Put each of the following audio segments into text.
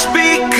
just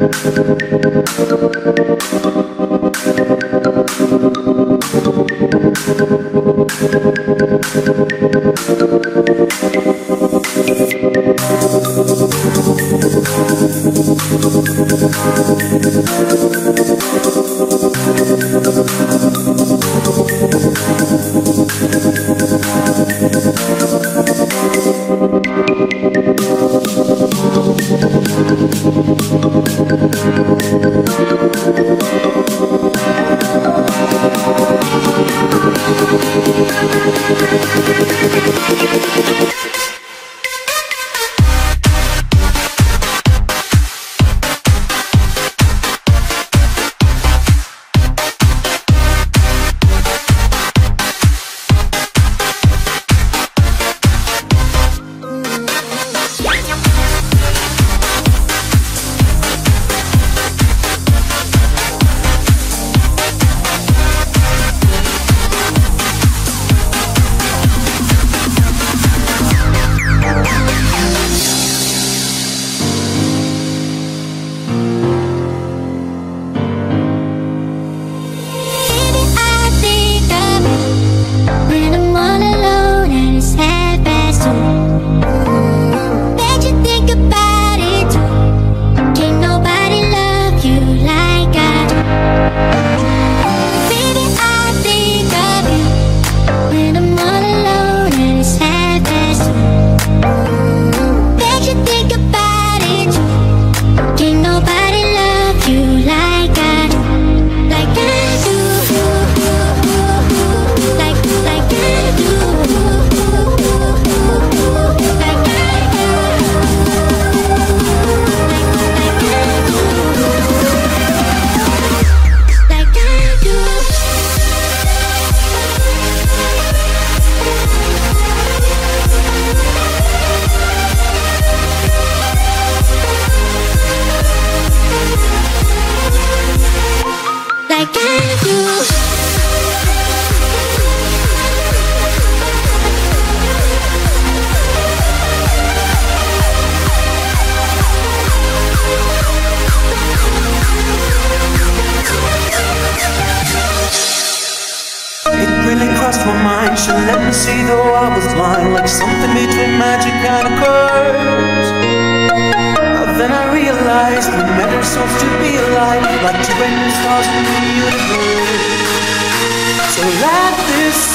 Thank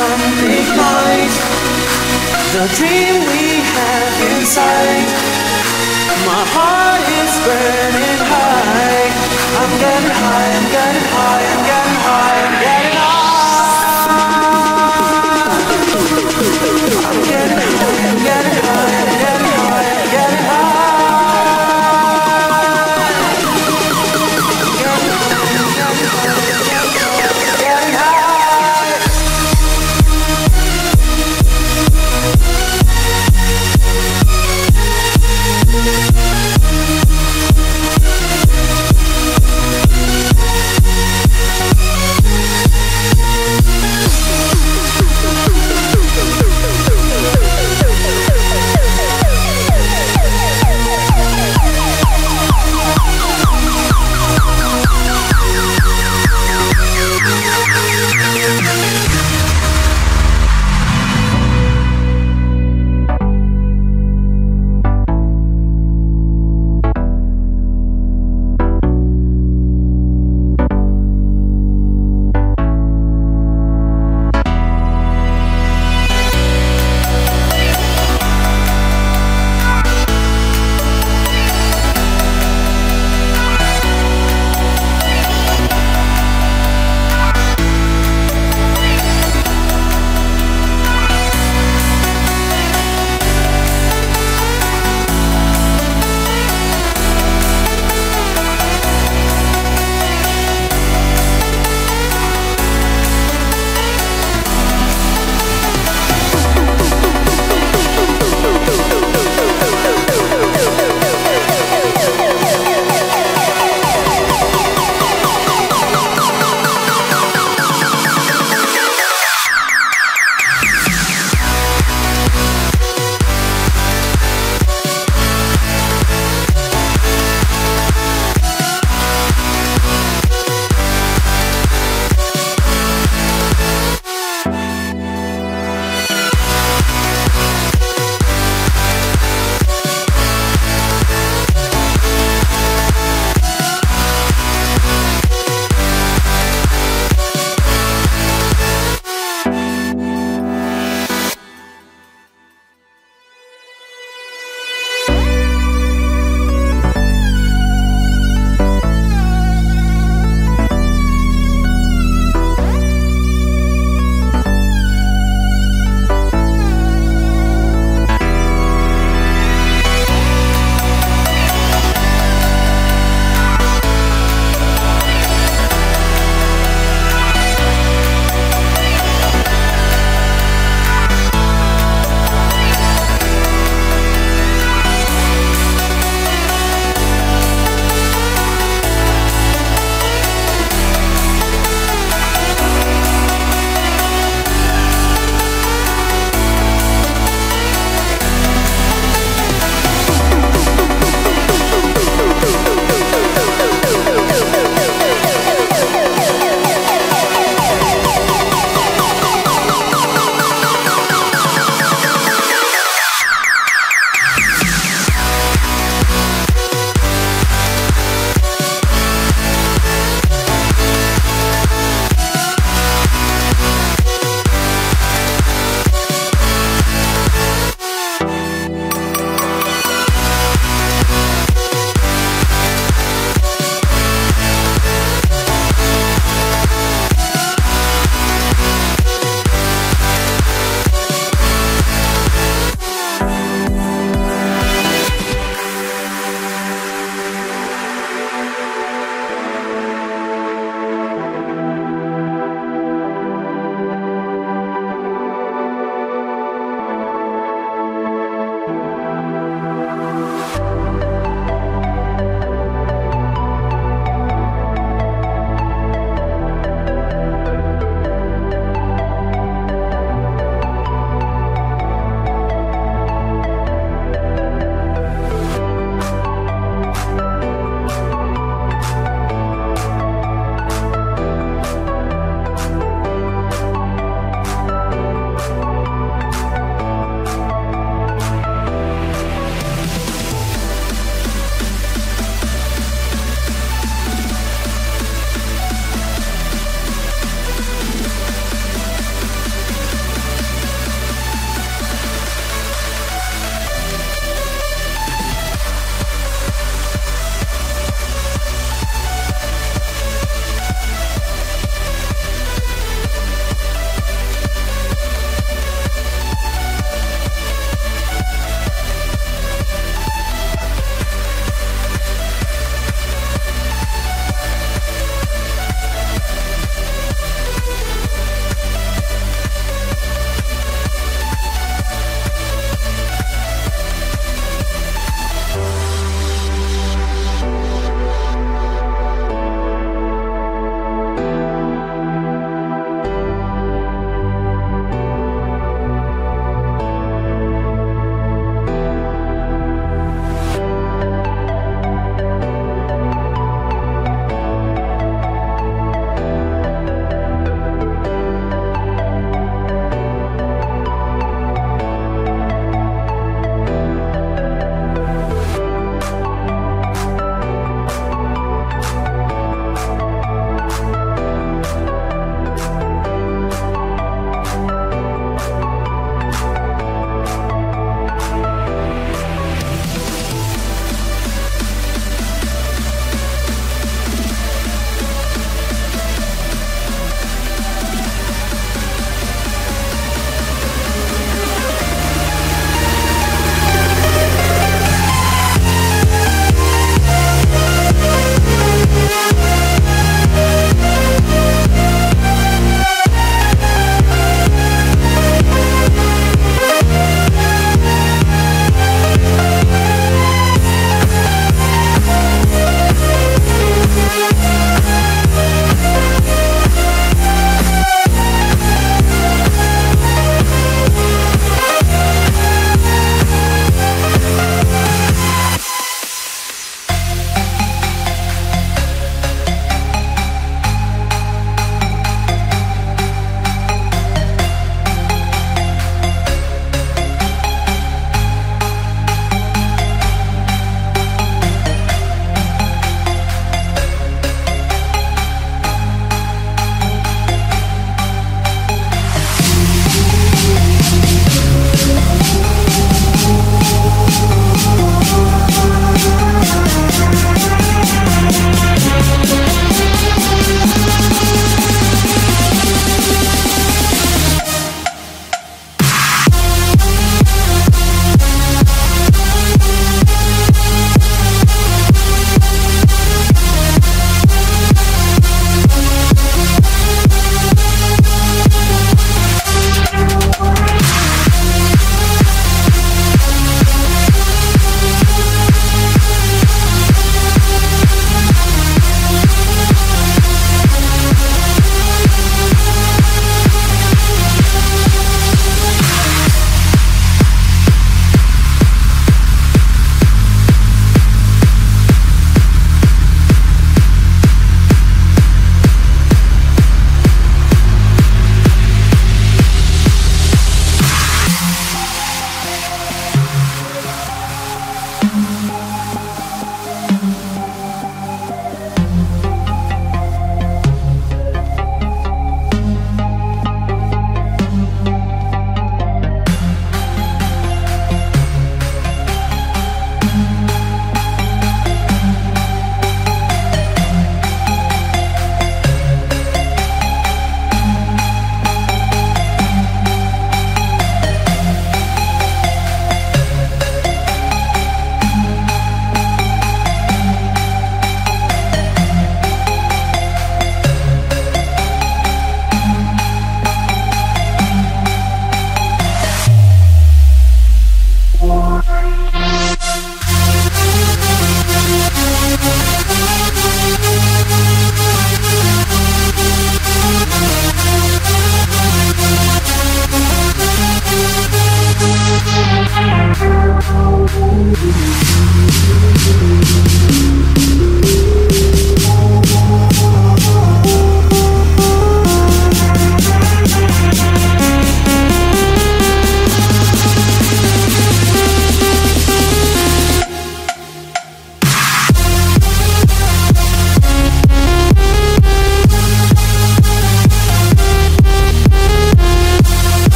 something like the dream we have inside. My heart is burning high. I'm getting high, I'm getting high, I'm getting high, I'm getting high.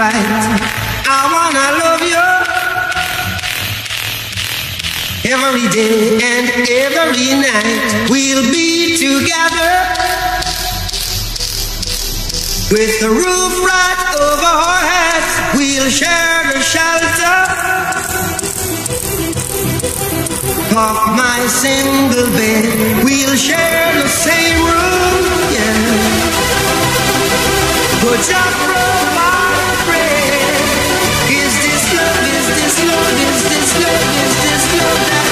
Right. I wanna love you every day and every night. We'll be together with the roof right over our heads. We'll share the shelter of my single bed. We'll share the same room, yeah. Put your profile is this love? Is this love? Is this love? Is this love?